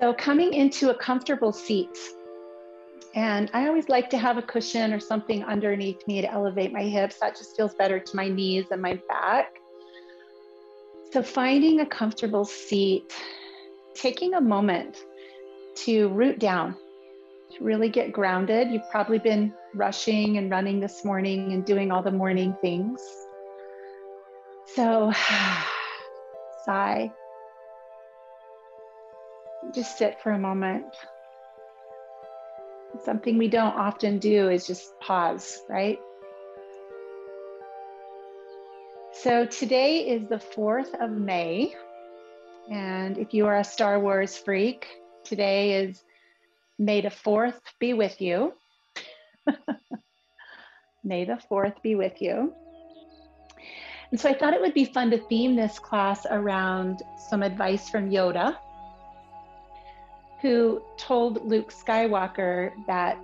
So, coming into a comfortable seat. And I always like to have a cushion or something underneath me to elevate my hips. That just feels better to my knees and my back. So, finding a comfortable seat, taking a moment to root down, to really get grounded. You've probably been rushing and running this morning and doing all the morning things. So, sigh. Just sit for a moment. Something we don't often do is just pause, right? So today is the 4th of May. And if you are a Star Wars freak, today is May the 4th be with you. May the 4th be with you. And so I thought it would be fun to theme this class around some advice from Yoda, who told Luke Skywalker that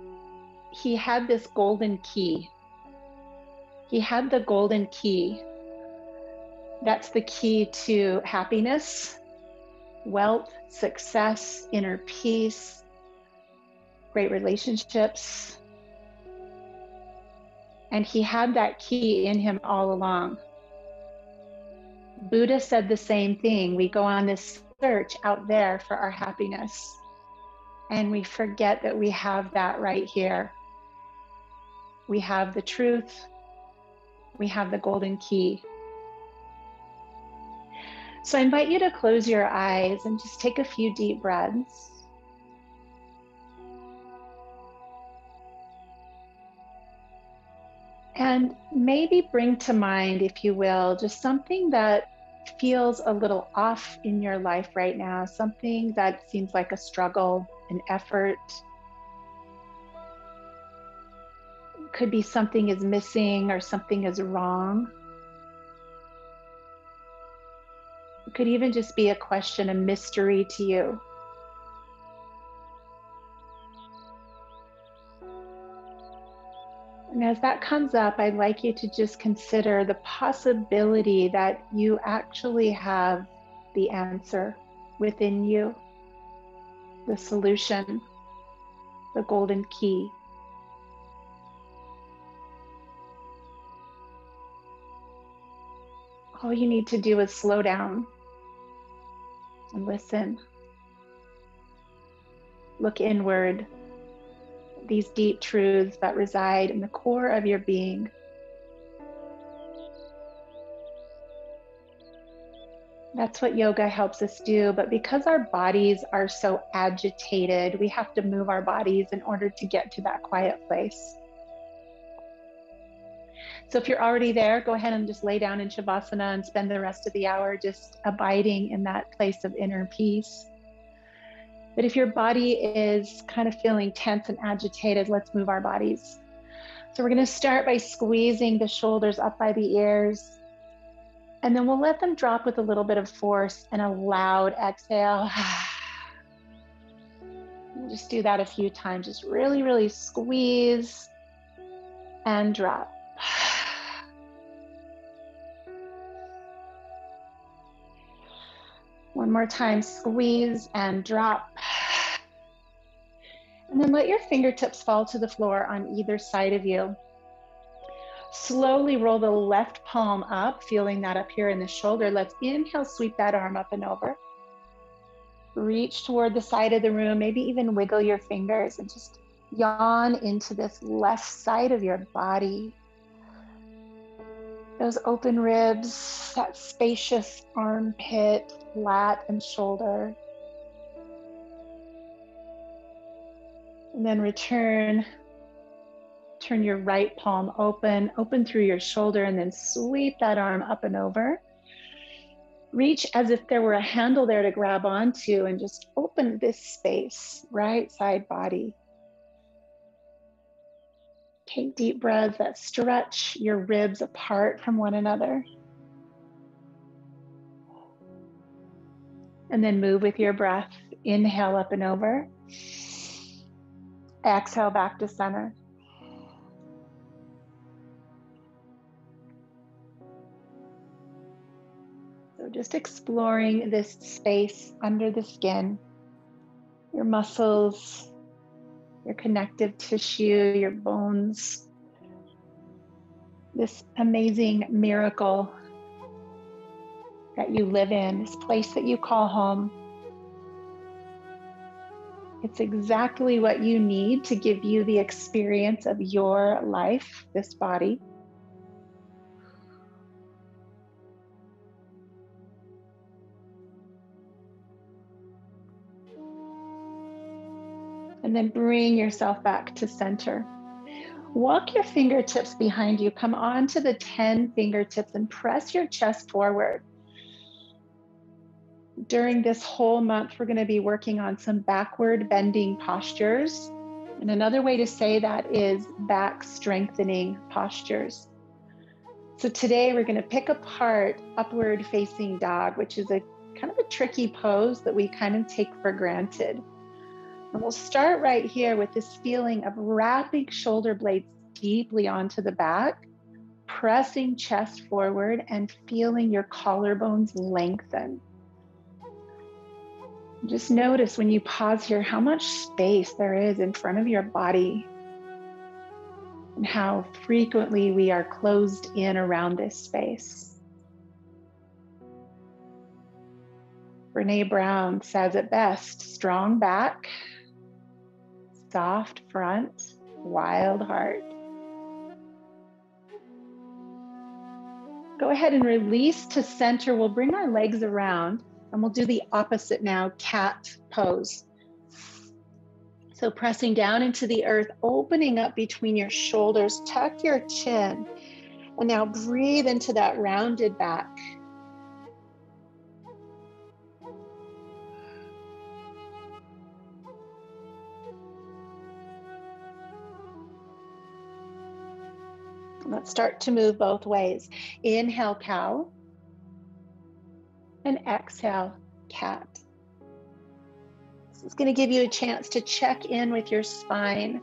he had this golden key. He had the golden key that's the key to happiness, wealth, success, inner peace, great relationships. And he had that key in him all along. Buddha said the same thing. We go on this search out there for our happiness, and we forget that we have that right here. We have the truth, we have the golden key. So I invite you to close your eyes and just take a few deep breaths. And maybe bring to mind, if you will, just something that feels a little off in your life right now, something that seems like a struggle, an effort. Could be something is missing or something is wrong. It could even just be a question, a mystery to you. And as that comes up, I'd like you to just consider the possibility that you actually have the answer within you, the solution, the golden key. All you need to do is slow down and listen. Look inward, these deep truths that reside in the core of your being. That's what yoga helps us do. But because our bodies are so agitated, we have to move our bodies in order to get to that quiet place. So if you're already there, go ahead and just lay down in Shavasana and spend the rest of the hour just abiding in that place of inner peace. But if your body is kind of feeling tense and agitated, let's move our bodies. So we're going to start by squeezing the shoulders up by the ears. And then we'll let them drop with a little bit of force and a loud exhale. We'll just do that a few times. Just really, really squeeze and drop. One more time, squeeze and drop. And then let your fingertips fall to the floor on either side of you. Slowly roll the left palm up, feeling that up here in the shoulder. Let's inhale, sweep that arm up and over. Reach toward the side of the room, maybe even wiggle your fingers and just yawn into this left side of your body those open ribs, that spacious armpit, lat, and shoulder. And then return. Turn your right palm open, open through your shoulder, and then sweep that arm up and over. Reach as if there were a handle there to grab onto and just open this space, right side body. Take deep breaths that stretch your ribs apart from one another. And then move with your breath. Inhale up and over. Exhale back to center. Just exploring this space under the skin. your muscles, your connective tissue, your bones. This amazing miracle that you live in, this place that you call home. It's exactly what you need to give you the experience of your life, this body. And then bring yourself back to center. Walk your fingertips behind you. Come on to the 10 fingertips and press your chest forward during this whole month, we're going to be working on some backward bending postures. And another way to say that is back strengthening postures. So today we're going to pick apart upward facing dog, which is a kind of a tricky pose that we kind of take for granted. And we'll start right here with this feeling of wrapping shoulder blades deeply onto the back, pressing chest forward, and feeling your collarbones lengthen. Just notice when you pause here how much space there is in front of your body and how frequently we are closed in around this space. Brene Brown says it best strong back, soft front, wild heart. Go ahead and release to center. We'll bring our legs around. And we'll do the opposite now, cat pose. So pressing down into the earth, opening up between your shoulders, tuck your chin, and now breathe into that rounded back. Let's start to move both ways. Inhale, cow and exhale, cat. This is going to give you a chance to check in with your spine.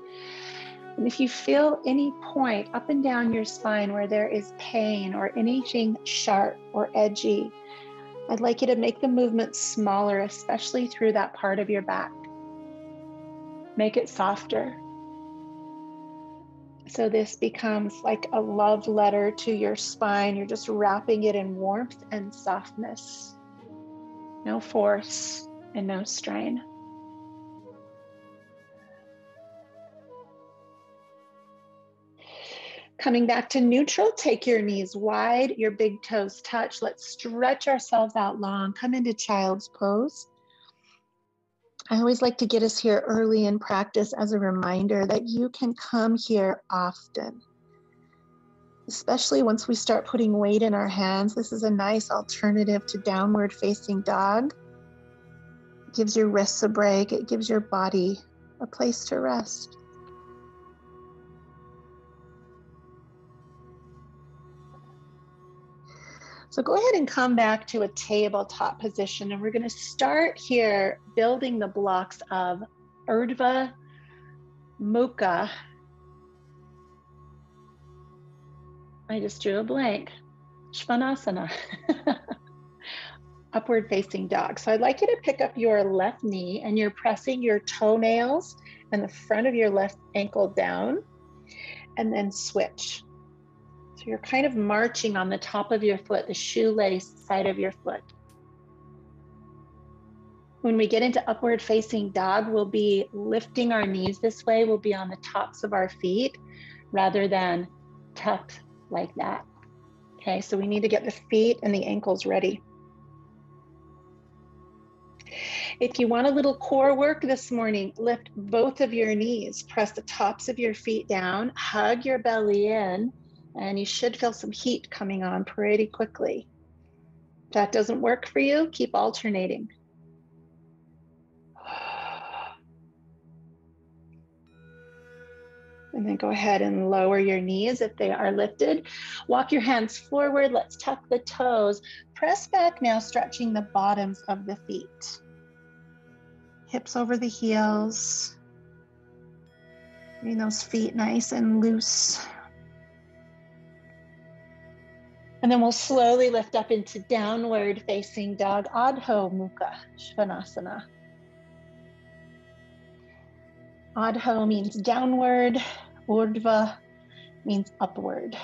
And if you feel any point up and down your spine where there is pain or anything sharp or edgy, I'd like you to make the movement smaller, especially through that part of your back. Make it softer. So this becomes like a love letter to your spine. You're just wrapping it in warmth and softness. No force and no strain. Coming back to neutral, take your knees wide, your big toes touch. Let's stretch ourselves out long. Come into child's pose. I always like to get us here early in practice as a reminder that you can come here often. Especially once we start putting weight in our hands, this is a nice alternative to downward facing dog. It gives your wrists a break, it gives your body a place to rest. So go ahead and come back to a tabletop position and we're going to start here building the blocks of Urdhva Mukha. I just drew a blank. Svanasana. Upward facing dog. So I'd like you to pick up your left knee and you're pressing your toenails and the front of your left ankle down and then switch. So you're kind of marching on the top of your foot, the shoelace side of your foot. When we get into upward facing dog, we'll be lifting our knees this way. We'll be on the tops of our feet rather than tucked like that. Okay, so we need to get the feet and the ankles ready. If you want a little core work this morning, lift both of your knees, press the tops of your feet down, hug your belly in, and you should feel some heat coming on pretty quickly. If that doesn't work for you, keep alternating. And then go ahead and lower your knees if they are lifted. Walk your hands forward. Let's tuck the toes. Press back now, stretching the bottoms of the feet. Hips over the heels. Getting those feet nice and loose. And then we'll slowly lift up into downward facing dog, Adho Mukha Svanasana. Adho means downward, Urdhva means upward.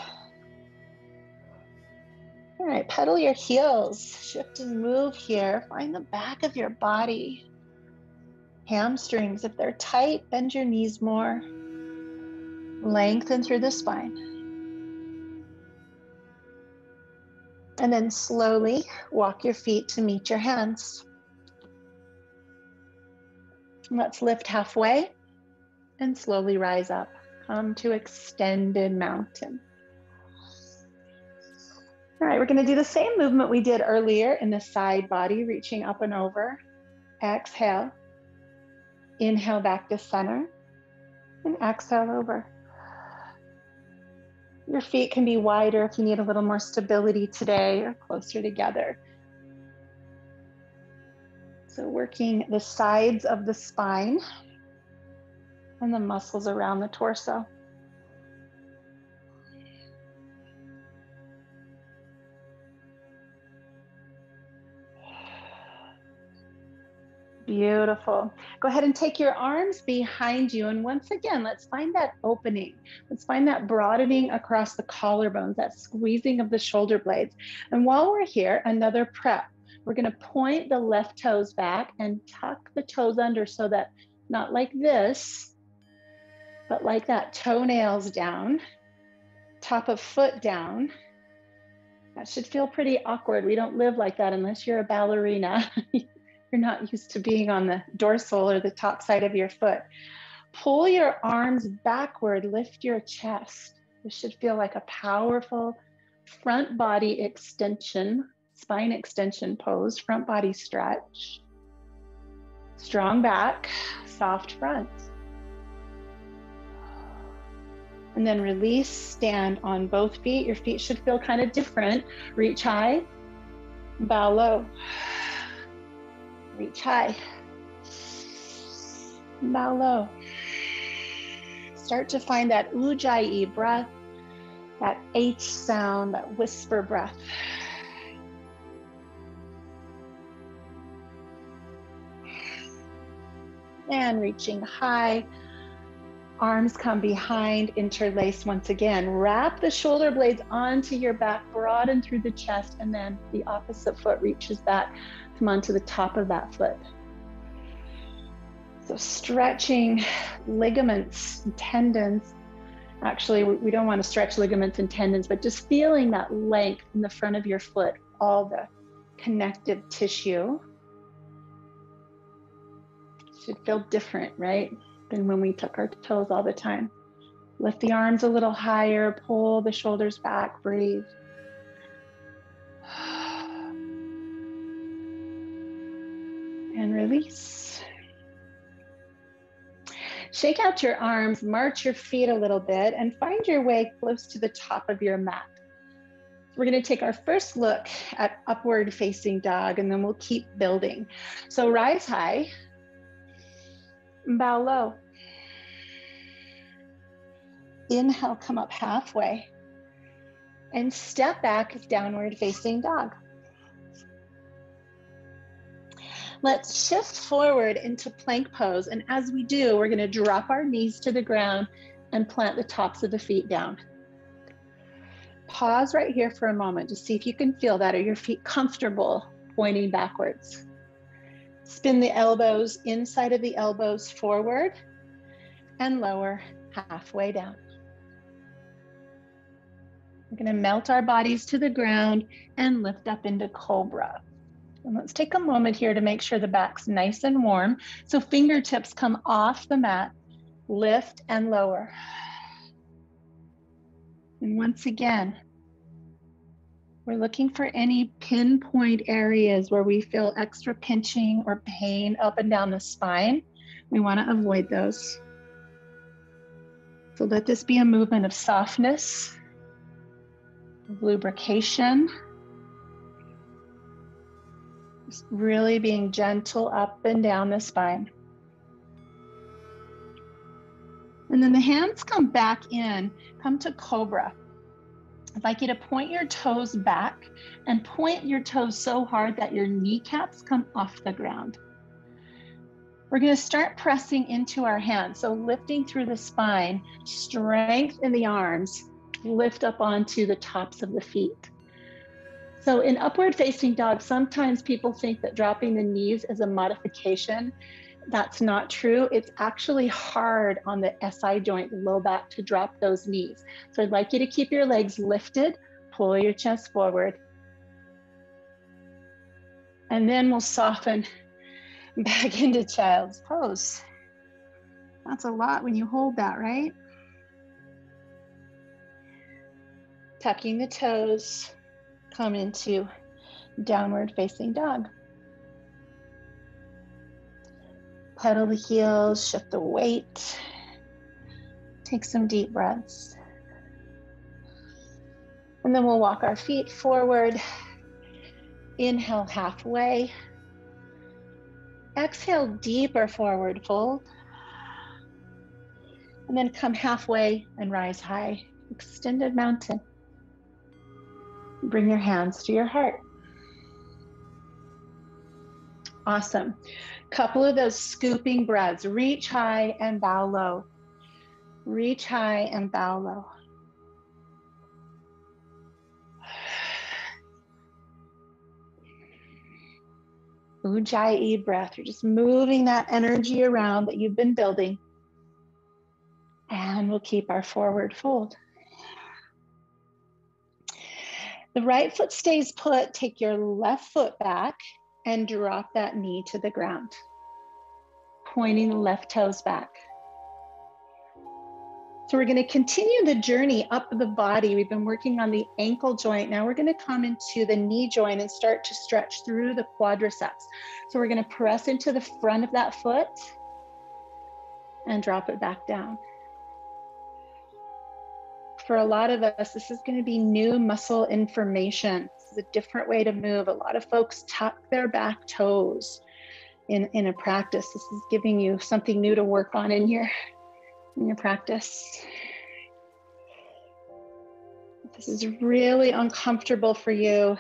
All right, pedal your heels, shift and move here. Find the back of your body. Hamstrings, if they're tight, bend your knees more. Lengthen through the spine. And then slowly walk your feet to meet your hands. Let's lift halfway and slowly rise up. Come to extended mountain. All right, we're going to do the same movement we did earlier in the side body, reaching up and over. Exhale. Inhale back to center and exhale over. Your feet can be wider if you need a little more stability today or closer together. So, working the sides of the spine and the muscles around the torso. Beautiful. Go ahead and take your arms behind you. And once again, let's find that opening. Let's find that broadening across the collarbones, that squeezing of the shoulder blades. And while we're here, another prep. We're going to point the left toes back and tuck the toes under so that not like this, but like that toenails down, top of foot down. That should feel pretty awkward. We don't live like that unless you're a ballerina. you're not used to being on the dorsal or the top side of your foot. Pull your arms backward, lift your chest. This should feel like a powerful front body extension, spine extension pose, front body stretch. Strong back, soft front. And then release, stand on both feet. Your feet should feel kind of different. Reach high, bow low. Reach high. Bow low. Start to find that ujjayi breath, that H sound, that whisper breath. And reaching high. Arms come behind, interlace once again. Wrap the shoulder blades onto your back, broaden through the chest, and then the opposite foot reaches that come onto the top of that foot. So stretching ligaments, tendons. Actually, we don't want to stretch ligaments and tendons, but just feeling that length in the front of your foot, all the connective tissue. Should feel different, right? Than when we took our toes all the time. Lift the arms a little higher, pull the shoulders back, breathe. And release. Shake out your arms, march your feet a little bit, and find your way close to the top of your mat. We're going to take our first look at upward facing dog, and then we'll keep building. So rise high, bow low. Inhale, come up halfway, and step back, downward facing dog. Let's shift forward into plank pose. And as we do, we're gonna drop our knees to the ground and plant the tops of the feet down. Pause right here for a moment to see if you can feel that. Are your feet comfortable pointing backwards? Spin the elbows inside of the elbows forward and lower halfway down. We're going to melt our bodies to the ground and lift up into cobra. And let's take a moment here to make sure the back's nice and warm. So fingertips come off the mat, lift and lower. And once again, we're looking for any pinpoint areas where we feel extra pinching or pain up and down the spine. We want to avoid those. So let this be a movement of softness, of lubrication, really being gentle up and down the spine. And then the hands come back in, come to cobra. I'd like you to point your toes back and point your toes so hard that your kneecaps come off the ground. We're going to start pressing into our hands. So lifting through the spine, strength in the arms, lift up onto the tops of the feet. So in upward facing dog, sometimes people think that dropping the knees is a modification. That's not true. It's actually hard on the SI joint, the low back, to drop those knees. So I'd like you to keep your legs lifted, pull your chest forward. And then we'll soften back into child's pose. That's a lot when you hold that, right? Tucking the toes, come into downward facing dog. Pedal the heels, shift the weight. Take some deep breaths. And then we'll walk our feet forward. Inhale halfway. Exhale, deeper forward fold. And then come halfway and rise high. Extended mountain. Bring your hands to your heart. Awesome. Couple of those scooping breaths. Reach high and bow low. Reach high and bow low. Ujjayi breath. You're just moving that energy around that you've been building. And we'll keep our forward fold. The right foot stays put. Take your left foot back and drop that knee to the ground, pointing the left toes back. So we're going to continue the journey up the body. We've been working on the ankle joint. Now we're going to come into the knee joint and start to stretch through the quadriceps. So we're going to press into the front of that foot and drop it back down. For a lot of us, this is going to be new muscle information. This is a different way to move. A lot of folks tuck their back toes in, in a practice. This is giving you something new to work on in your in your practice. If this is really uncomfortable for you,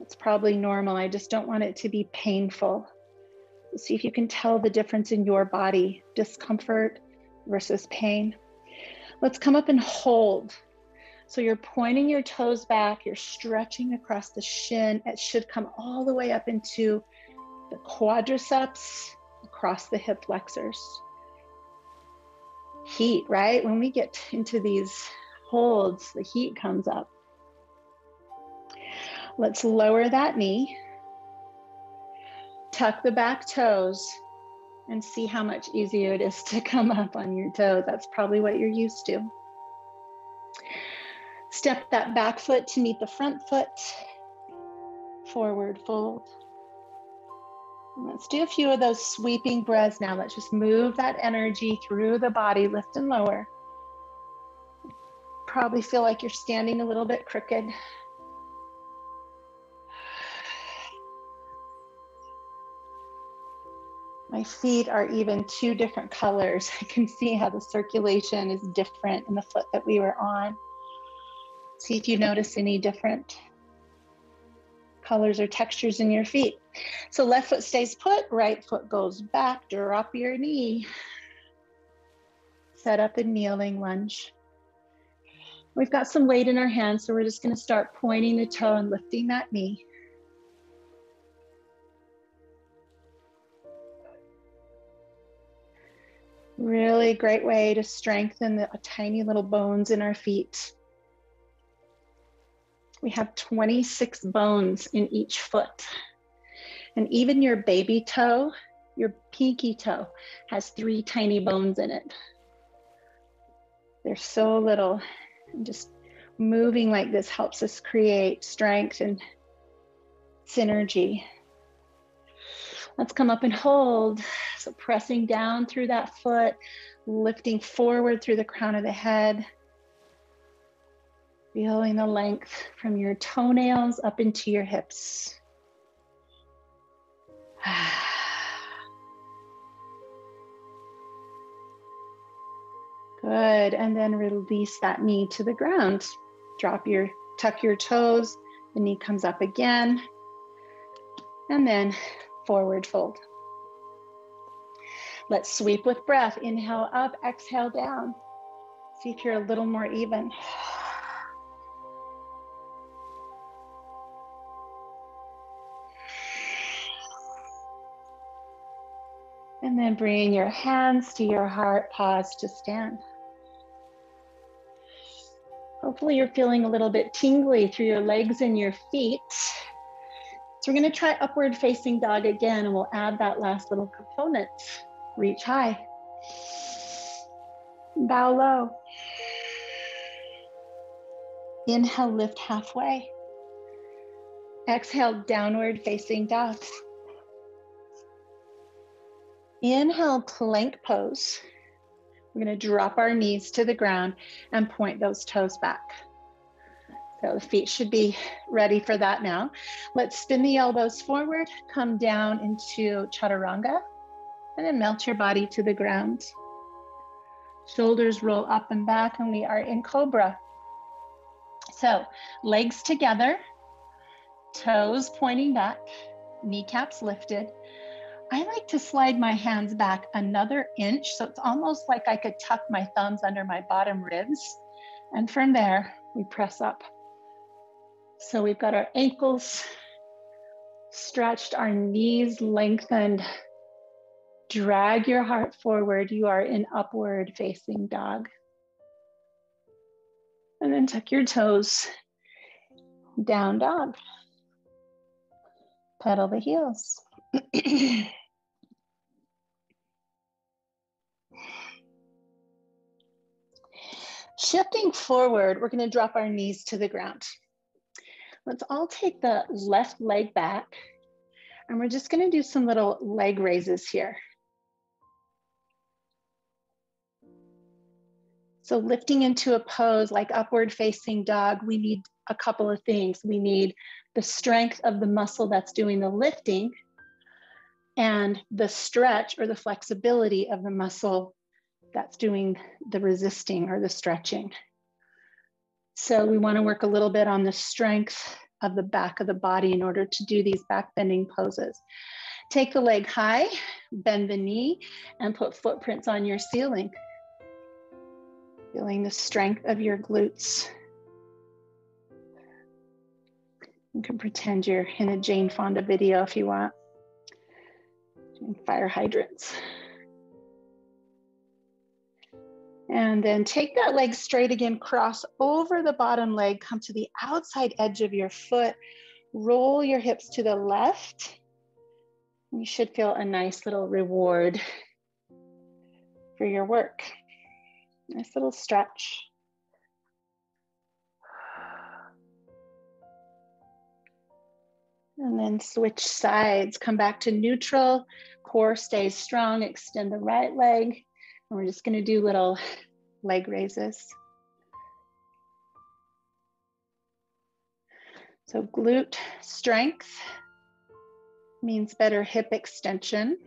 it's probably normal. I just don't want it to be painful. See if you can tell the difference in your body discomfort versus pain. Let's come up and hold. So you're pointing your toes back, you're stretching across the shin. It should come all the way up into the quadriceps, across the hip flexors heat, right? When we get into these holds, the heat comes up. Let's lower that knee, tuck the back toes, and see how much easier it is to come up on your toe. That's probably what you're used to. Step that back foot to meet the front foot, forward fold. Let's do a few of those sweeping breaths now. Let's just move that energy through the body, lift and lower. Probably feel like you're standing a little bit crooked. My feet are even two different colors. I can see how the circulation is different in the foot that we were on. See if you notice any different colors or textures in your feet. So left foot stays put, right foot goes back, drop your knee. Set up a kneeling lunge. We've got some weight in our hands, so we're just gonna start pointing the toe and lifting that knee. Really great way to strengthen the tiny little bones in our feet. We have 26 bones in each foot. And even your baby toe, your pinky toe, has three tiny bones in it. They're so little. And just moving like this helps us create strength and synergy. Let's come up and hold. So pressing down through that foot, lifting forward through the crown of the head. Feeling the length from your toenails up into your hips. Good. And then release that knee to the ground. Drop your, tuck your toes. The knee comes up again. And then forward fold. Let's sweep with breath. Inhale up, exhale down. See if you're a little more even. And then bring your hands to your heart, pause to stand. Hopefully, you're feeling a little bit tingly through your legs and your feet. We're going to try upward facing dog again, and we'll add that last little component. Reach high, bow low. Inhale, lift halfway. Exhale, downward facing dog. Inhale, plank pose. We're going to drop our knees to the ground and point those toes back. So the feet should be ready for that now. Let's spin the elbows forward, come down into chaturanga, and then melt your body to the ground. Shoulders roll up and back, and we are in cobra. So legs together, toes pointing back, kneecaps lifted. I like to slide my hands back another inch. So it's almost like I could tuck my thumbs under my bottom ribs. And from there, we press up. So we've got our ankles stretched, our knees lengthened. Drag your heart forward. You are in upward facing dog. And then tuck your toes, down dog. Pedal the heels. Shifting forward, we're going to drop our knees to the ground. Let's all take the left leg back and we're just going to do some little leg raises here. So lifting into a pose like upward facing dog, we need a couple of things. We need the strength of the muscle that's doing the lifting and the stretch or the flexibility of the muscle that's doing the resisting or the stretching. So we want to work a little bit on the strength of the back of the body in order to do these back bending poses. Take the leg high, bend the knee, and put footprints on your ceiling. Feeling the strength of your glutes. You can pretend you're in a Jane Fonda video if you want. Fire hydrants. And then take that leg straight again, cross over the bottom leg, come to the outside edge of your foot, roll your hips to the left. You should feel a nice little reward for your work. Nice little stretch. And then switch sides, come back to neutral, core stays strong, extend the right leg. And we're just gonna do little leg raises. So glute strength means better hip extension.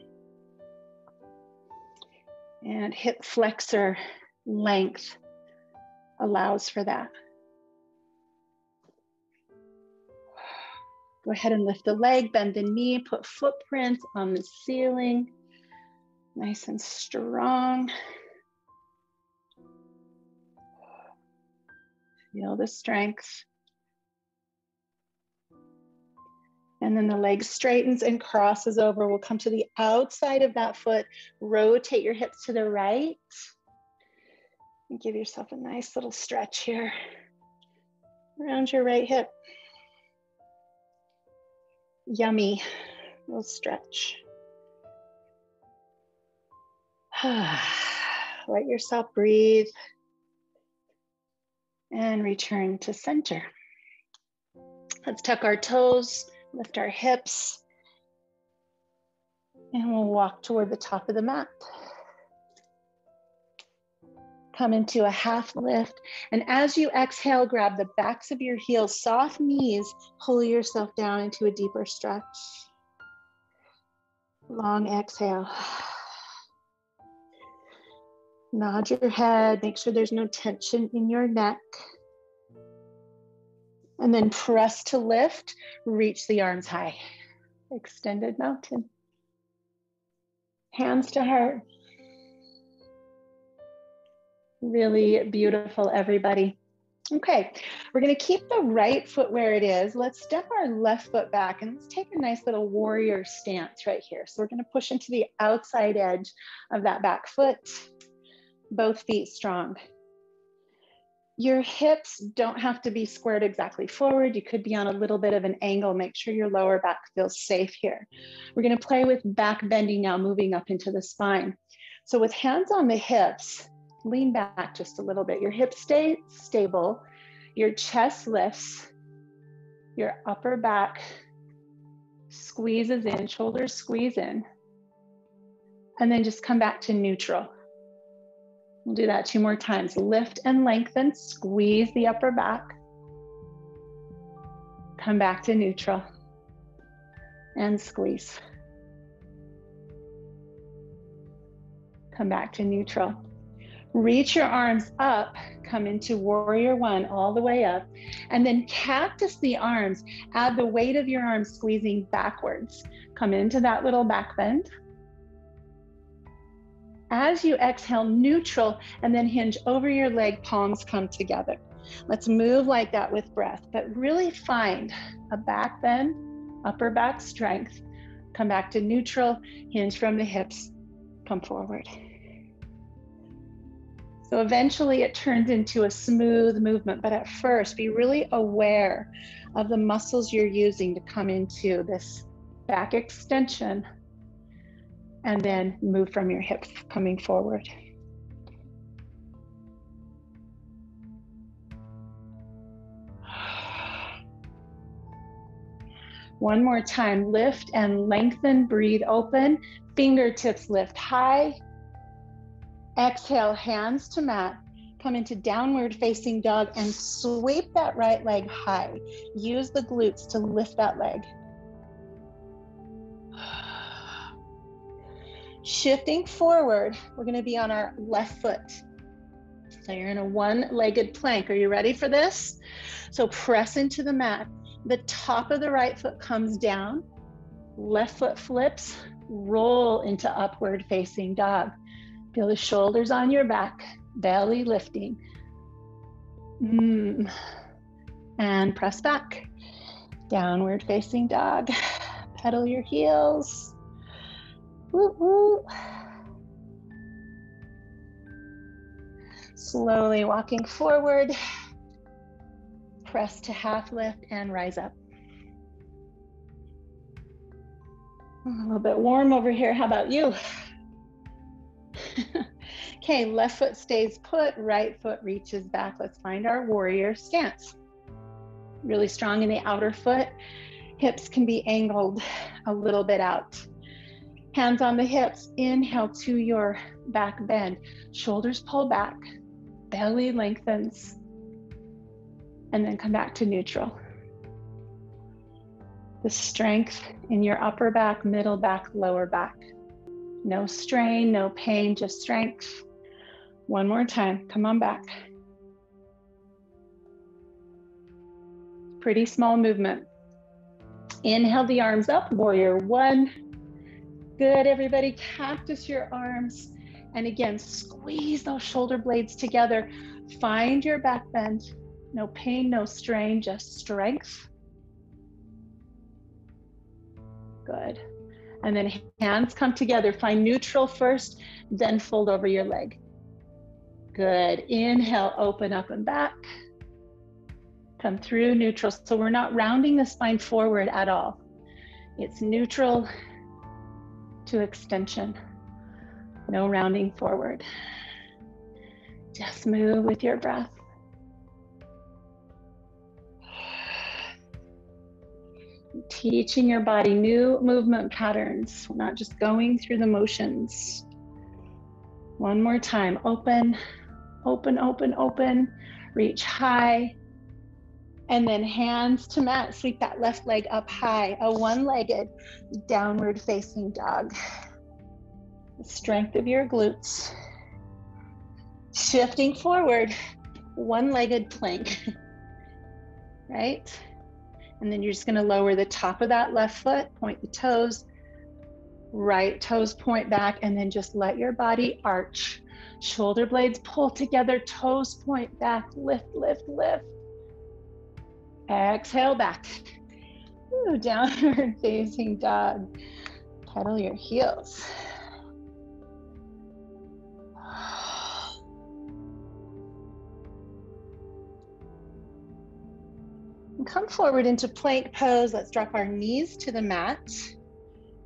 And hip flexor length allows for that. Go ahead and lift the leg, bend the knee, put footprints on the ceiling, nice and strong. Feel the strength. And then the leg straightens and crosses over. We'll come to the outside of that foot. Rotate your hips to the right. And give yourself a nice little stretch here around your right hip. Yummy little stretch. Let yourself breathe and return to center. Let's tuck our toes, lift our hips, and we'll walk toward the top of the mat. Come into a half lift. And as you exhale, grab the backs of your heels, soft knees, pull yourself down into a deeper stretch. Long exhale. Nod your head, make sure there's no tension in your neck. And then press to lift, reach the arms high. Extended mountain. Hands to heart. Really beautiful, everybody. Okay, we're gonna keep the right foot where it is. Let's step our left foot back and let's take a nice little warrior stance right here. So we're gonna push into the outside edge of that back foot, both feet strong. Your hips don't have to be squared exactly forward. You could be on a little bit of an angle. Make sure your lower back feels safe here. We're gonna play with back bending now, moving up into the spine. So with hands on the hips, lean back just a little bit. Your hips stay stable, your chest lifts, your upper back squeezes in, shoulders squeeze in, and then just come back to neutral. We'll do that two more times. Lift and lengthen, squeeze the upper back. Come back to neutral and squeeze. Come back to neutral. Reach your arms up, come into warrior one all the way up, and then cactus the arms. Add the weight of your arms squeezing backwards. Come into that little back bend. As you exhale, neutral, and then hinge over your leg, palms come together. Let's move like that with breath, but really find a back bend, upper back strength. Come back to neutral, hinge from the hips, come forward. So eventually it turns into a smooth movement, but at first be really aware of the muscles you're using to come into this back extension and then move from your hips coming forward. One more time, lift and lengthen, breathe open, fingertips lift high. Exhale, hands to mat. Come into downward facing dog and sweep that right leg high. Use the glutes to lift that leg. Shifting forward, we're gonna be on our left foot. So you're in a one-legged plank. Are you ready for this? So press into the mat. The top of the right foot comes down, left foot flips, roll into upward facing dog. Feel the shoulders on your back, belly lifting. Mm. And press back. Downward facing dog. Pedal your heels. Woo, woo. Slowly walking forward, press to half lift and rise up. A little bit warm over here. How about you? okay, left foot stays put, right foot reaches back. Let's find our warrior stance. Really strong in the outer foot. Hips can be angled a little bit out. Hands on the hips, inhale to your back bend. Shoulders pull back, belly lengthens, and then come back to neutral. The strength in your upper back, middle back, lower back. No strain, no pain, just strength. One more time. Come on back. Pretty small movement. Inhale the arms up, warrior one. Good, everybody. Cactus your arms. And again, squeeze those shoulder blades together. Find your back bend. No pain, no strain, just strength. Good. And then hands come together. Find neutral first, then fold over your leg. Good. Inhale, open up and back. Come through neutral. So we're not rounding the spine forward at all. It's neutral to extension. No rounding forward. Just move with your breath. Teaching your body new movement patterns, not just going through the motions. One more time. Open, open, open, open. Reach high. And then hands to mat, sweep that left leg up high, a one legged downward facing dog. The strength of your glutes. Shifting forward, one legged plank, right? And then you're just gonna lower the top of that left foot, point the toes, Right toes point back and then just let your body arch. Shoulder blades pull together, toes point back, lift, lift, lift. Exhale back. Ooh, downward facing dog. Pedal your heels. Come forward into plank pose. Let's drop our knees to the mat.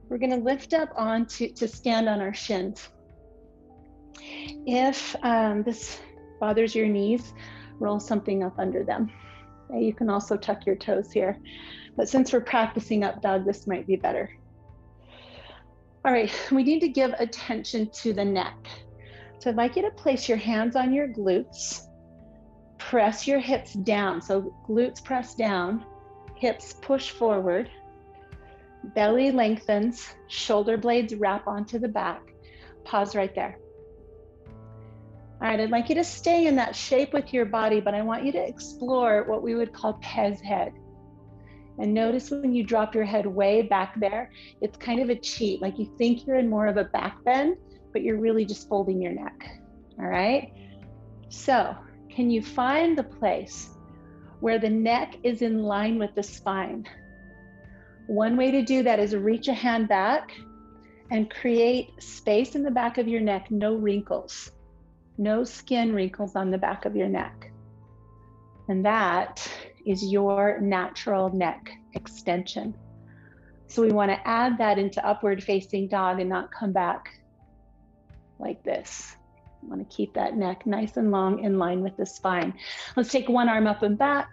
We're going to lift up on to, to stand on our shins. If um, this bothers your knees, roll something up under them. You can also tuck your toes here. But since we're practicing up dog, this might be better. All right, we need to give attention to the neck. So I'd like you to place your hands on your glutes, press your hips down. So glutes press down, hips push forward, belly lengthens, shoulder blades wrap onto the back. Pause right there. All right, I'd like you to stay in that shape with your body, but I want you to explore what we would call Pez head. And notice when you drop your head way back there, it's kind of a cheat. Like you think you're in more of a back bend, but you're really just folding your neck. All right. So, can you find the place where the neck is in line with the spine? One way to do that is reach a hand back and create space in the back of your neck, no wrinkles, no skin wrinkles on the back of your neck. And that is your natural neck extension. So we want to add that into upward facing dog and not come back like this. I want to keep that neck nice and long in line with the spine. Let's take one arm up and back,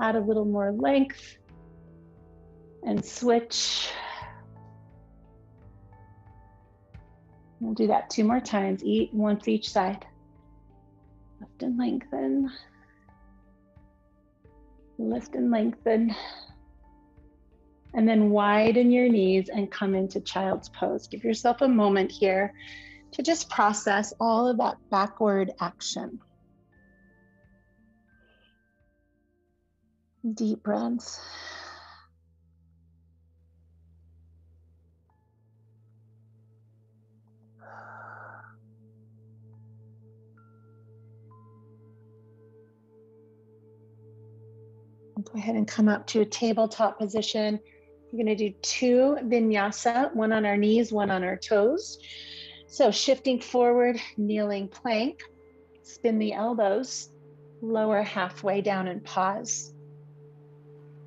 add a little more length, and switch. We'll do that two more times, eat once each side. Lift and lengthen. Lift and lengthen. And then widen your knees and come into child's pose. Give yourself a moment here to just process all of that backward action. Deep breaths. Go ahead and come up to a tabletop position. We're going to do two vinyasa, one on our knees, one on our toes. So shifting forward, kneeling plank, spin the elbows, lower halfway down and pause.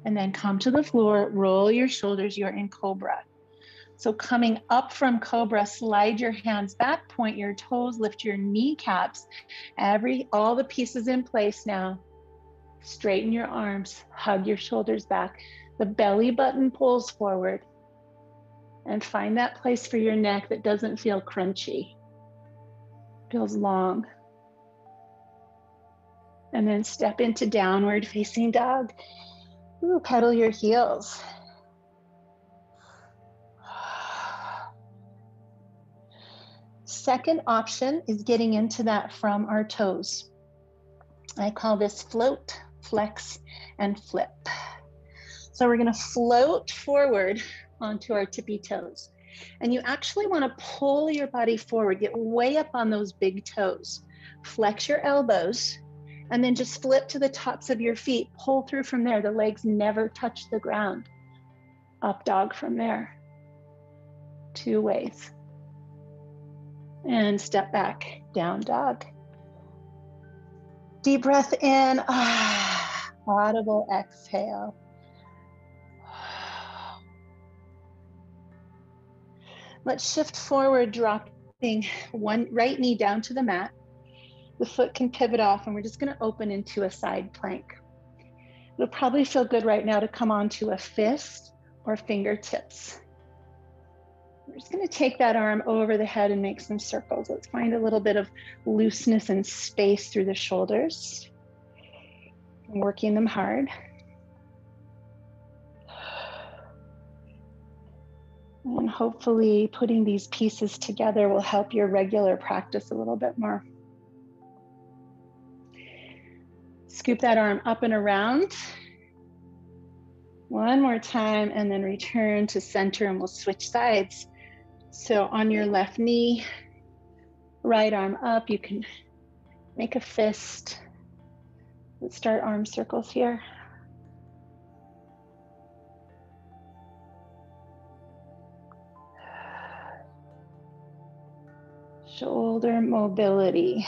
And then come to the floor, roll your shoulders, you're in cobra. So coming up from cobra, slide your hands back, point your toes, lift your kneecaps. Every all the pieces in place now. Straighten your arms, hug your shoulders back. The belly button pulls forward. And find that place for your neck that doesn't feel crunchy, feels long. And then step into downward facing dog. Ooh, pedal your heels. Second option is getting into that from our toes. I call this float flex, and flip. So we're gonna float forward onto our tippy toes. And you actually wanna pull your body forward, get way up on those big toes. Flex your elbows, and then just flip to the tops of your feet. Pull through from there. The legs never touch the ground. Up dog from there. Two ways. And step back, down dog. Deep breath in. Ah audible exhale. Let's shift forward, dropping one right knee down to the mat. The foot can pivot off, and we're just going to open into a side plank. It'll probably feel good right now to come onto a fist or fingertips. We're just going to take that arm over the head and make some circles. Let's find a little bit of looseness and space through the shoulders working them hard. And hopefully, putting these pieces together will help your regular practice a little bit more. Scoop that arm up and around. One more time, and then return to center, and we'll switch sides. So on your left knee, right arm up, you can make a fist. Let's start arm circles here. Shoulder mobility.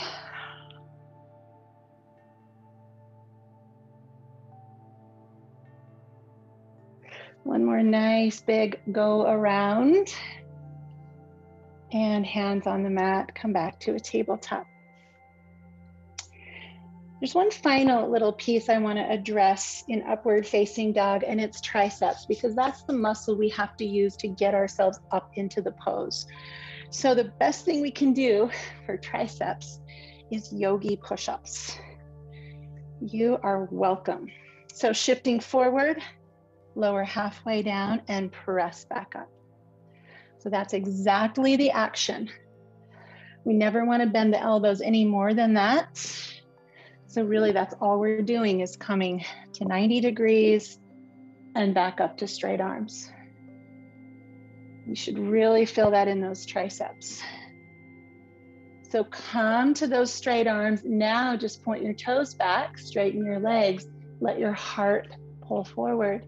One more nice big go around and hands on the mat, come back to a tabletop. There's one final little piece I want to address in upward facing dog, and it's triceps, because that's the muscle we have to use to get ourselves up into the pose. So, the best thing we can do for triceps is yogi push ups. You are welcome. So, shifting forward, lower halfway down, and press back up. So that's exactly the action. We never want to bend the elbows any more than that. So really that's all we're doing is coming to 90 degrees and back up to straight arms. You should really feel that in those triceps. So come to those straight arms. Now just point your toes back, straighten your legs, let your heart pull forward.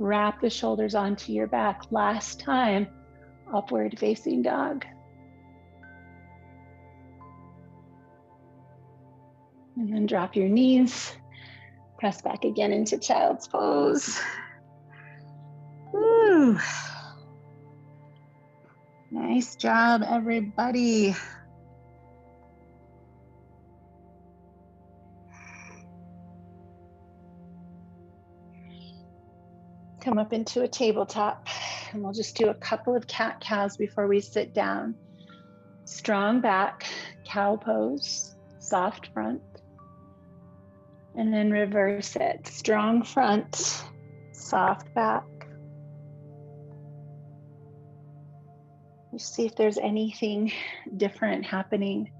Wrap the shoulders onto your back. Last time, upward facing dog. And then drop your knees, press back again into child's pose. Woo. Nice job, everybody. Come up into a tabletop and we'll just do a couple of cat cows before we sit down. Strong back, cow pose, soft front. And then reverse it. Strong front, soft back. You see if there's anything different happening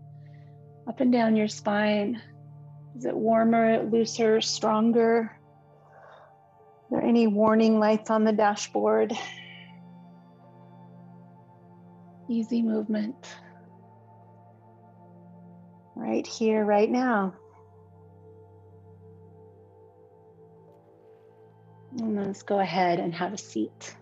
up and down your spine. Is it warmer, looser, stronger? Are there any warning lights on the dashboard? easy movement. Right here, right now. And let's go ahead and have a seat.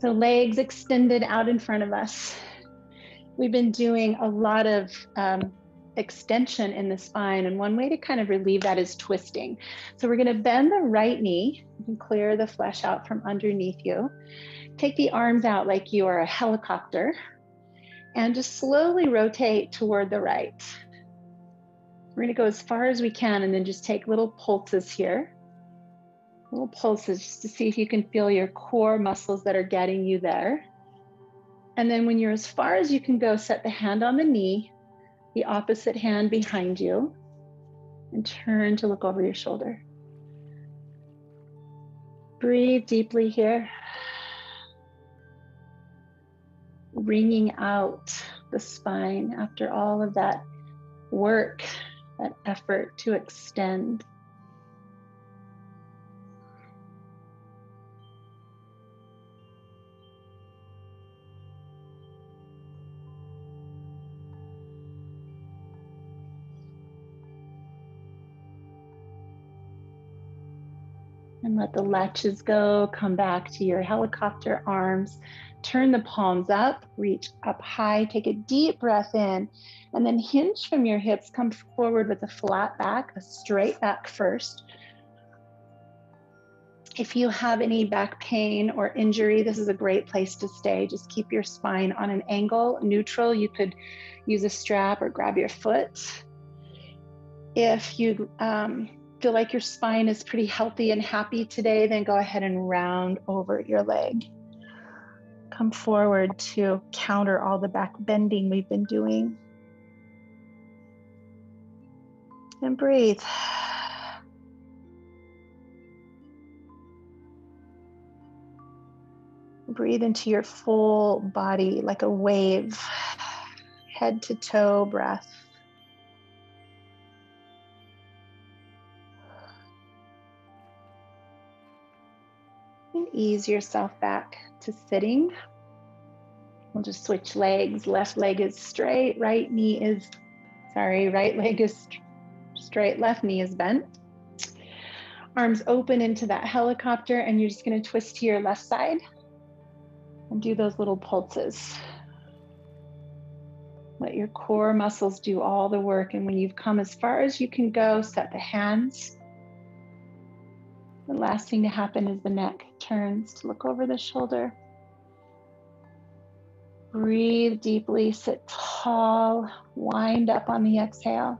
So legs extended out in front of us. We've been doing a lot of um, extension in the spine. And one way to kind of relieve that is twisting. So we're going to bend the right knee. and clear the flesh out from underneath you. Take the arms out like you are a helicopter and just slowly rotate toward the right. We're going to go as far as we can and then just take little pulses here. Little pulses just to see if you can feel your core muscles that are getting you there. And then when you're as far as you can go, set the hand on the knee the opposite hand behind you and turn to look over your shoulder. Breathe deeply here, wringing out the spine after all of that work, that effort to extend. And let the latches go. Come back to your helicopter arms. Turn the palms up, reach up high, take a deep breath in, and then hinge from your hips. Come forward with a flat back, a straight back first. If you have any back pain or injury, this is a great place to stay. Just keep your spine on an angle, neutral. You could use a strap or grab your foot. If you um, feel like your spine is pretty healthy and happy today, then go ahead and round over your leg. Come forward to counter all the back bending we've been doing. And breathe. Breathe into your full body like a wave, head to toe breath. Ease yourself back to sitting. We'll just switch legs. Left leg is straight, right knee is, sorry, right leg is straight, left knee is bent. Arms open into that helicopter, and you're just going to twist to your left side and do those little pulses. Let your core muscles do all the work. And when you've come as far as you can go, set the hands. The last thing to happen is the neck turns to look over the shoulder. Breathe deeply, sit tall, wind up on the exhale.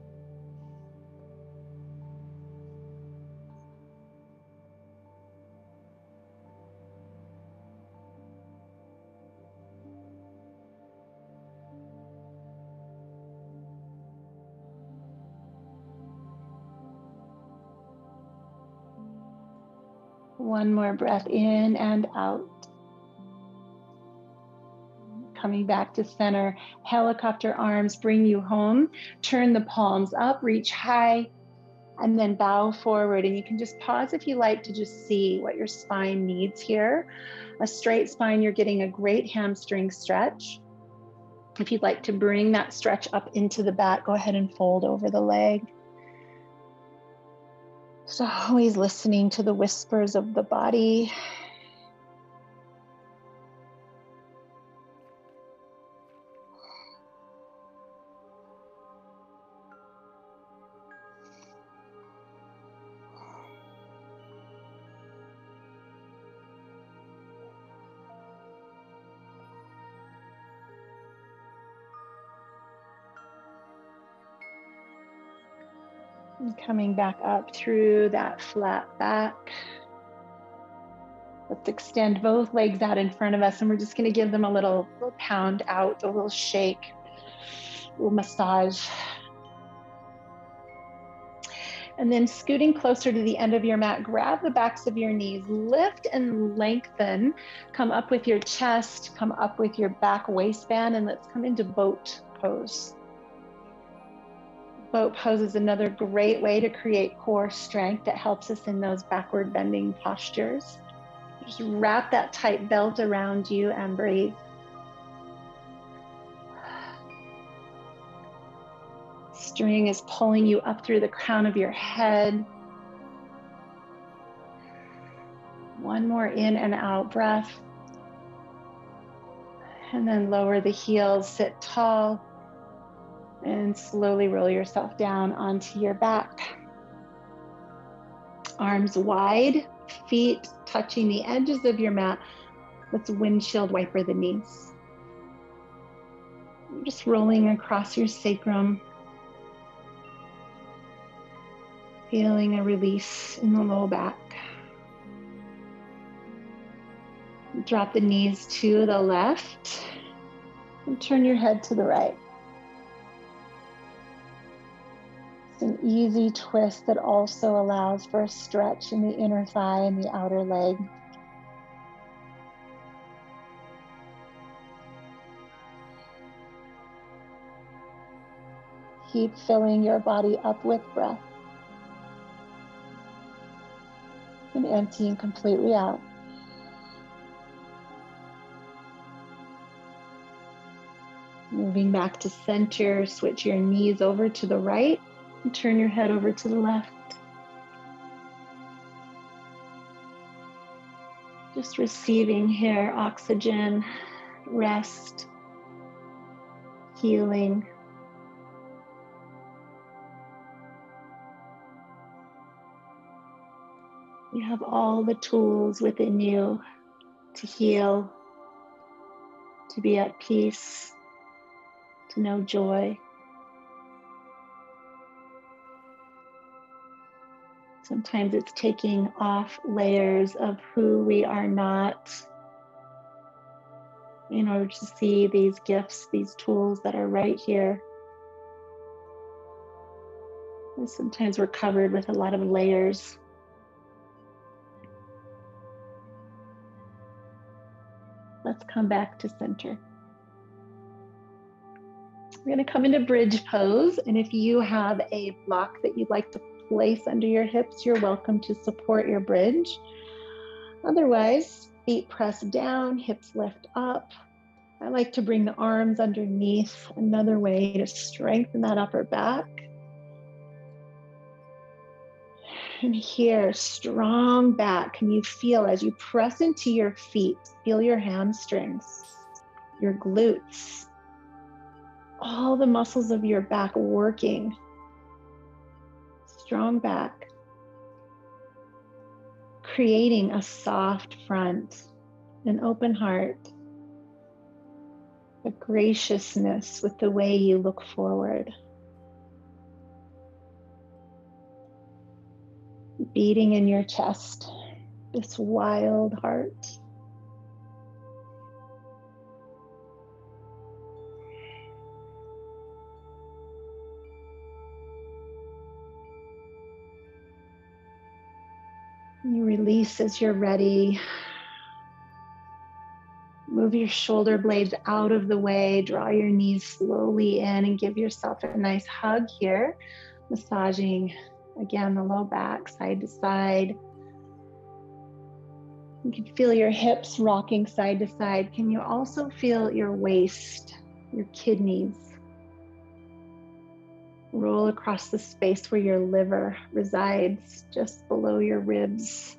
One more breath in and out. Coming back to center, helicopter arms bring you home. Turn the palms up, reach high, and then bow forward. And you can just pause if you like to just see what your spine needs here. A straight spine, you're getting a great hamstring stretch. If you'd like to bring that stretch up into the back, go ahead and fold over the leg. So, always listening to the whispers of the body. And coming back up through that flat back. Let's extend both legs out in front of us, and we're just going to give them a little, little pound out, a little shake, a little massage. And then scooting closer to the end of your mat, grab the backs of your knees, lift and lengthen. Come up with your chest, come up with your back waistband, and let's come into boat pose. Boat pose is another great way to create core strength that helps us in those backward bending postures. Just wrap that tight belt around you and breathe. String is pulling you up through the crown of your head. One more in and out breath. And then lower the heels, sit tall and slowly roll yourself down onto your back. Arms wide, feet touching the edges of your mat. Let's windshield wiper the knees. Just rolling across your sacrum, feeling a release in the low back. Drop the knees to the left and turn your head to the right. An easy twist that also allows for a stretch in the inner thigh and the outer leg. Keep filling your body up with breath and emptying completely out. Moving back to center, switch your knees over to the right and turn your head over to the left. Just receiving here oxygen, rest, healing. You have all the tools within you to heal, to be at peace, to know joy. Sometimes it's taking off layers of who we are not in order to see these gifts, these tools that are right here. And sometimes we're covered with a lot of layers. Let's come back to center. We're going to come into bridge pose. And if you have a block that you'd like to place under your hips, you're welcome to support your bridge. Otherwise, feet press down, hips lift up. I like to bring the arms underneath, another way to strengthen that upper back. And here, strong back. Can you feel as you press into your feet? Feel your hamstrings, your glutes, all the muscles of your back working. Strong back. Creating a soft front, an open heart, a graciousness with the way you look forward. beating in your chest, this wild heart. You release as you're ready. Move your shoulder blades out of the way, draw your knees slowly in, and give yourself a nice hug here, massaging Again, the low back, side to side. You can feel your hips rocking side to side. Can you also feel your waist, your kidneys? Roll across the space where your liver resides, just below your ribs.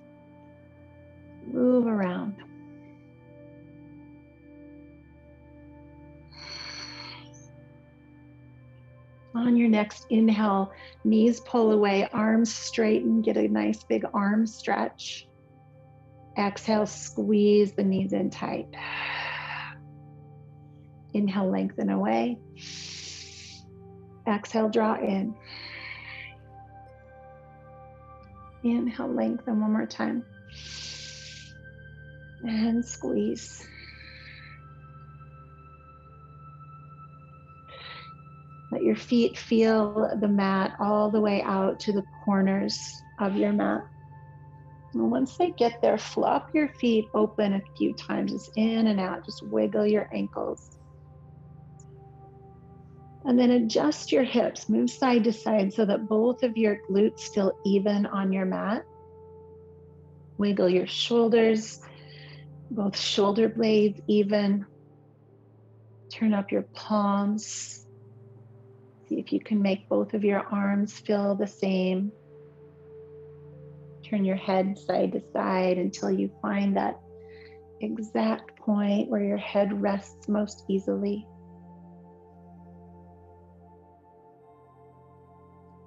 Move around. On your next inhale, knees pull away, arms straighten, get a nice big arm stretch. Exhale, squeeze the knees in tight. Inhale, lengthen away. Exhale, draw in. Inhale, lengthen one more time. And squeeze. Let your feet feel the mat all the way out to the corners of your mat. And once they get there, flop your feet open a few times, just in and out, just wiggle your ankles. And then adjust your hips, move side to side so that both of your glutes feel even on your mat. Wiggle your shoulders, both shoulder blades even. Turn up your palms. See if you can make both of your arms feel the same. Turn your head side to side until you find that exact point where your head rests most easily.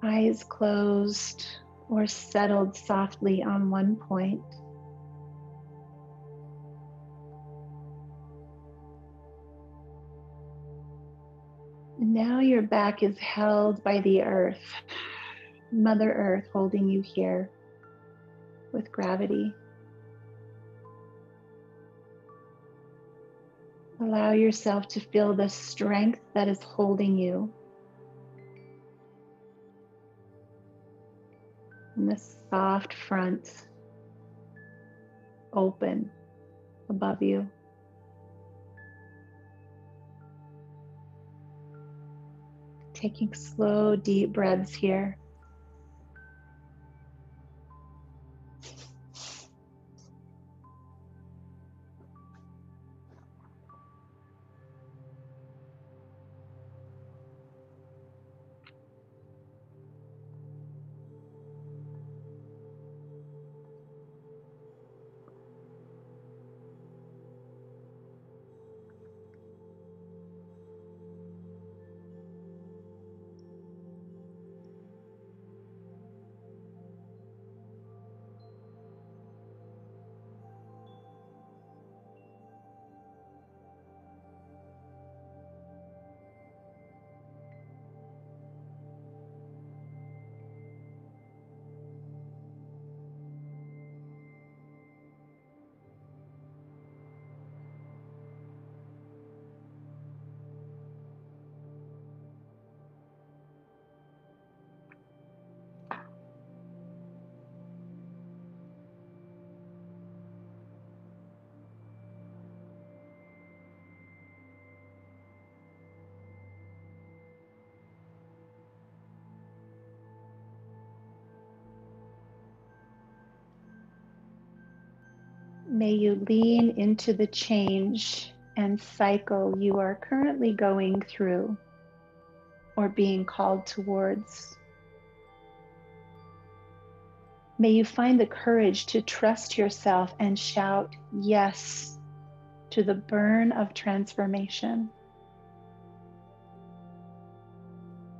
Eyes closed or settled softly on one point. And now your back is held by the earth, Mother Earth holding you here with gravity. Allow yourself to feel the strength that is holding you. And the soft front open above you. Taking slow, deep breaths here. Lean into the change and cycle you are currently going through or being called towards. May you find the courage to trust yourself and shout yes to the burn of transformation.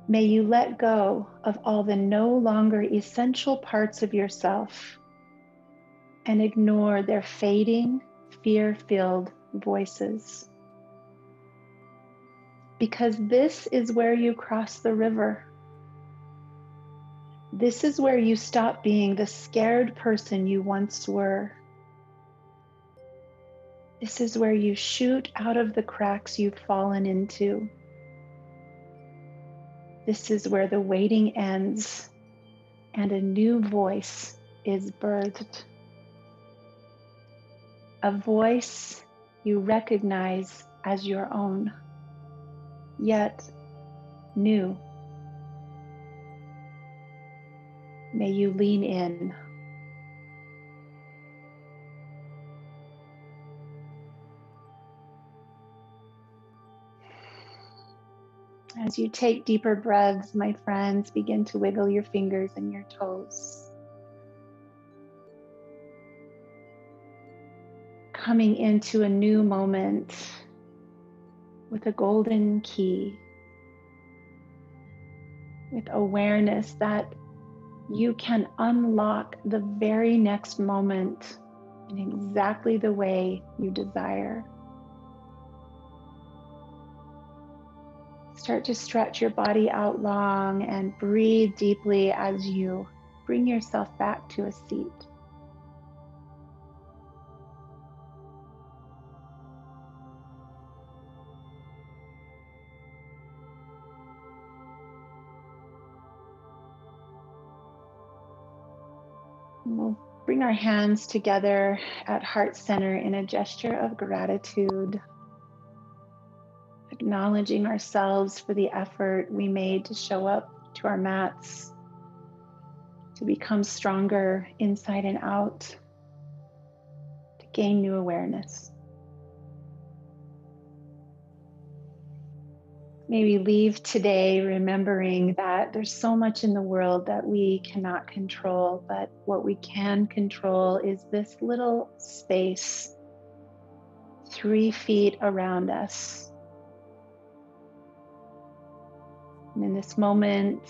May you let go of all the no longer essential parts of yourself and ignore their fading, fear filled voices. Because this is where you cross the river. This is where you stop being the scared person you once were. This is where you shoot out of the cracks you've fallen into. This is where the waiting ends and a new voice is birthed a voice you recognize as your own, yet new. May you lean in. As you take deeper breaths, my friends, begin to wiggle your fingers and your toes. Coming into a new moment with a golden key, with awareness that you can unlock the very next moment in exactly the way you desire. Start to stretch your body out long and breathe deeply as you bring yourself back to a seat. We'll bring our hands together at heart center in a gesture of gratitude, acknowledging ourselves for the effort we made to show up to our mats, to become stronger inside and out, to gain new awareness. Maybe leave today remembering that there's so much in the world that we cannot control, but what we can control is this little space three feet around us. And in this moment,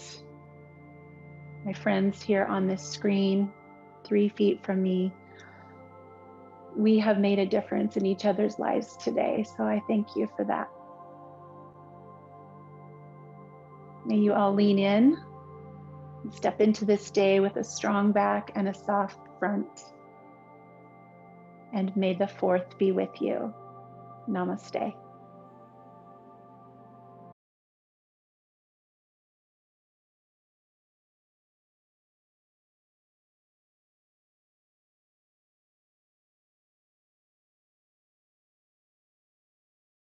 my friends here on this screen, three feet from me, we have made a difference in each other's lives today. So I thank you for that. May you all lean in and step into this day with a strong back and a soft front. And may the fourth be with you. Namaste.